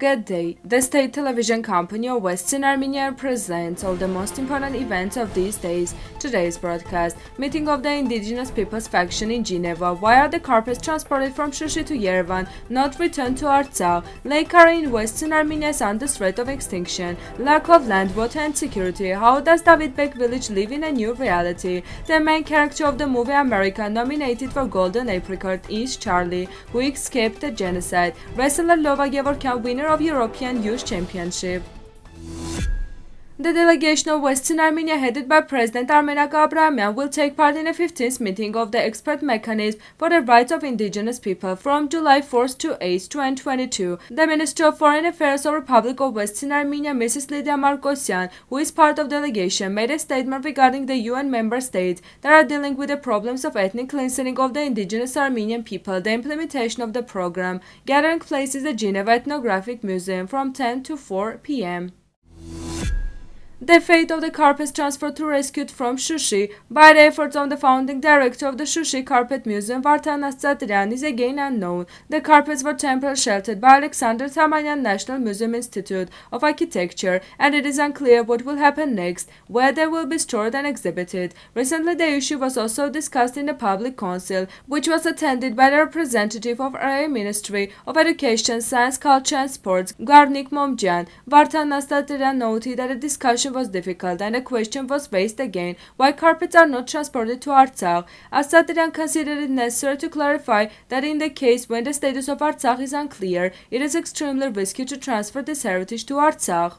Good day. The state television company of Western Armenia presents all the most important events of these days. Today's broadcast Meeting of the Indigenous Peoples Faction in Geneva. Why are the carpets transported from Shushi to Yerevan, not returned to Artsakh? Lake Kara in Western Armenia under threat of extinction. Lack of land, water, and security. How does Davit Bek village live in a new reality? The main character of the movie America, nominated for Golden Apricot, is Charlie, who escaped the genocide. Wrestler Lyova Gevorgyan, winner winner of European Youth Championship. The delegation of Western Armenia headed by President Armenak Abrahamian will take part in a 15th meeting of the Expert Mechanism for the Rights of Indigenous People from July 4th to 8th, 2022. The Minister of Foreign Affairs of the Republic of Western Armenia, Mrs. Lydia Markosyan, who is part of the delegation, made a statement regarding the UN member states that are dealing with the problems of ethnic cleansing of the indigenous Armenian people. The implementation of the program gathering place is the Geneva Ethnographic Museum from 10 to 4 p.m. The fate of the carpets transferred to rescued from Shushi by the efforts of the founding director of the Shushi Carpet Museum, Vartan Astsatryan, is again unknown. The carpets were temporarily sheltered by Alexander Tamanyan National Museum Institute of Architecture, and it is unclear what will happen next, where they will be stored and exhibited. Recently, the issue was also discussed in the public council, which was attended by the representative of RA Ministry of Education, Science, Culture and Sports, Garnik Momjan. Vartan Astsatryan noted that the discussion was difficult and a question was raised again why carpets are not transported to Artsakh. Astsatryan considered it necessary to clarify that in the case when the status of Artsakh is unclear, it is extremely risky to transfer this heritage to Artsakh.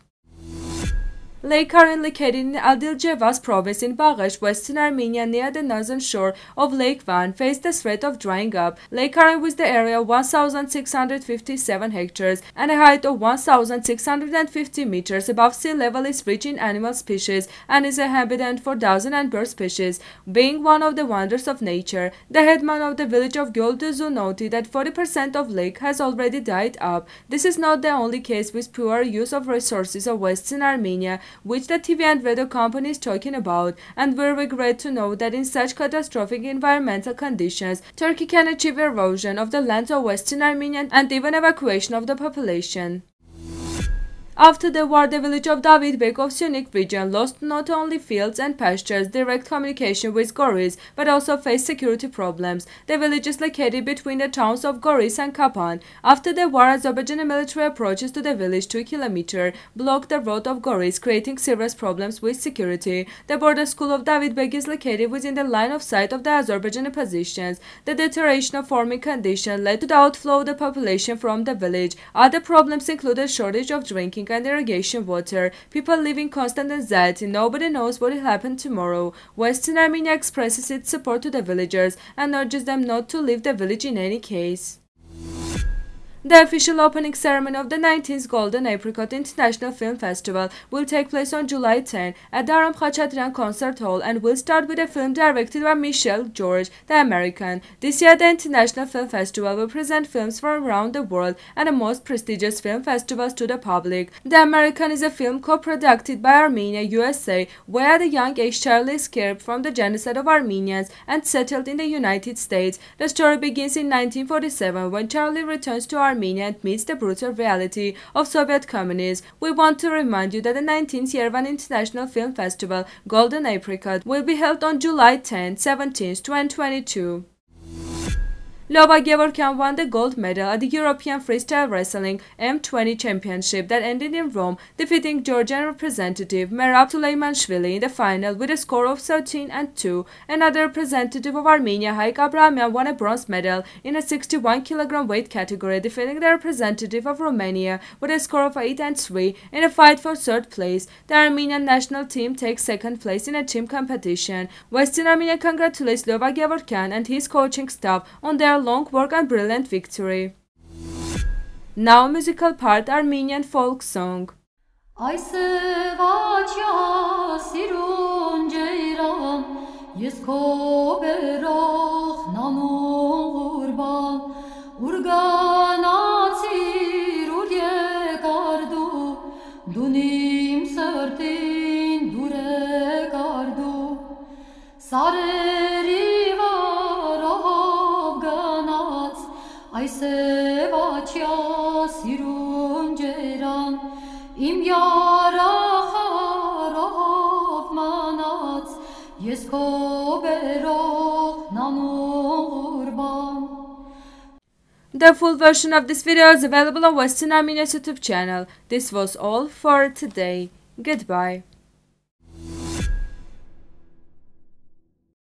Lake currently located in Adylgevas province in Baghesh, western Armenia near the northern shore of Lake Van faced the threat of drying up. Lake Karen with the area of 1,657 hectares and a height of 1,650 meters above sea level is rich in animal species and is a habitat for dozen and bird species. Being one of the wonders of nature, the headman of the village of Gyolduzu noted that 40% of lake has already died up. This is not the only case with poor use of resources of western Armenia which the TV and radio company is talking about, and we regret to know that in such catastrophic environmental conditions, Turkey can achieve erosion of the lands of Western Armenia and even evacuation of the population. After the war, the village of Davit Bek of Syunik region lost not only fields and pastures, direct communication with Goris, but also faced security problems. The village is located between the towns of Goris and Kapan. After the war, Azerbaijani military approaches to the village 2 km blocked the road of Goris, creating serious problems with security. The border school of Davit Bek is located within the line of sight of the Azerbaijani positions. The deterioration of farming conditions led to the outflow of the population from the village. Other problems include a shortage of drinking and irrigation water. People live in constant anxiety. Nobody knows what will happen tomorrow. Western Armenia expresses its support to the villagers and urges them not to leave the village in any case. The official opening ceremony of the 19th Golden Apricot International Film Festival will take place on July 10 at the Aram Khachaturian Concert Hall and will start with a film directed by Michael Goorjian, the American. This year, the International Film Festival will present films from around the world and the most prestigious film festivals to the public. The American is a film co-produced by Armenia, USA, where the young age child escaped from the genocide of Armenians and settled in the United States. The story begins in 1947 when Charlie returns to Armenia Armenia and meets the brutal reality of Soviet communism, we want to remind you that the 19th Yerevan International Film Festival Golden Apricot will be held on July 10, 17, 2022. Lyova Gevorgyan won the gold medal at the European Freestyle Wrestling M20 Championship that ended in Rome, defeating Georgian representative Merab Suleimanishvili in the final with a score of 13 and 2. Another representative of Armenia, Haik Abrahamian, won a bronze medal in a 61 kg weight category, defeating the representative of Romania with a score of 8 and 3 in a fight for third place. The Armenian national team takes second place in a team competition. Western Armenia congratulates Lyova Gevorgyan and his coaching staff on their long work and brilliant victory. Now musical part Armenian folk song. Ես քո բերող նամուրբան ուրգանացիր ուր եկար դու դուն իմ սրտին դուր եկար դու The full version of this video is available on Western Armenia's YouTube channel. This was all for today. Goodbye.